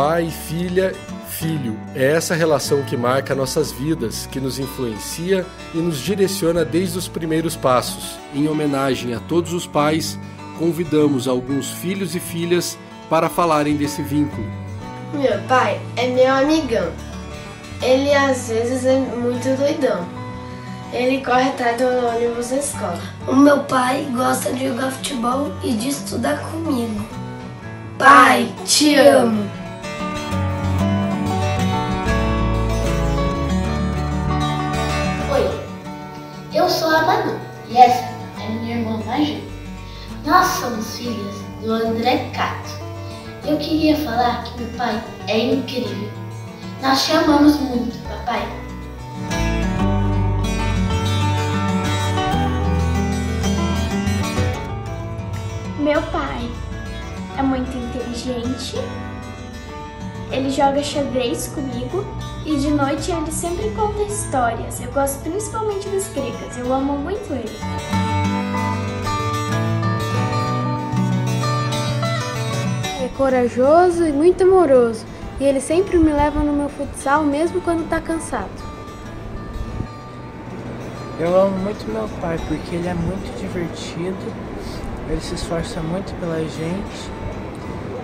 pai, filha, filho. É essa relação que marca nossas vidas, que nos influencia e nos direciona desde os primeiros passos. Em homenagem a todos os pais, convidamos alguns filhos e filhas para falarem desse vínculo. Meu pai é meu amigão. Ele às vezes é muito doidão. Ele corre atrás do ônibus da escola. O meu pai gosta de jogar futebol e de estudar comigo. Pai, te amo! Sou a Manu e essa é minha irmã Maju. Nós somos filhas do André Cato. Eu queria falar que meu pai é incrível. Nós te amamos muito, papai. Meu pai é muito inteligente, ele joga xadrez comigo e de noite ele sempre conta histórias. Eu gosto principalmente das gregas, eu amo muito ele. É corajoso e muito amoroso, e ele sempre me leva no meu futsal mesmo quando está cansado. Eu amo muito meu pai porque ele é muito divertido, ele se esforça muito pela gente,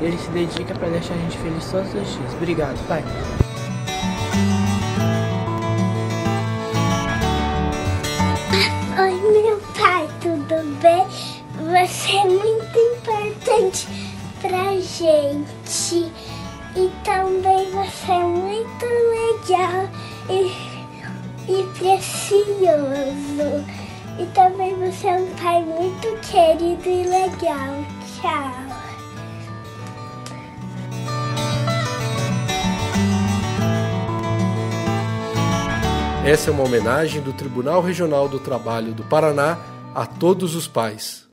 ele se dedica para deixar a gente feliz todos os dias. Obrigado, pai. Oi, meu pai, tudo bem? Você é muito importante pra gente. E também você é muito legal e, e precioso. E também você é um pai muito querido e legal. Tchau. Essa é uma homenagem do Tribunal Regional do Trabalho do Paraná a todos os pais.